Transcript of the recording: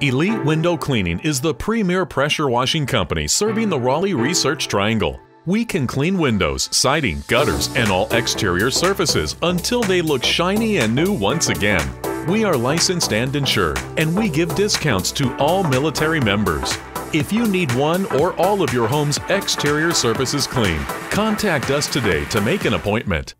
Elite Window Cleaning is the premier pressure washing company serving the Raleigh Research Triangle. We can clean windows, siding, gutters, and all exterior surfaces until they look shiny and new once again. We are licensed and insured, and we give discounts to all military members. If you need one or all of your home's exterior surfaces cleaned, contact us today to make an appointment.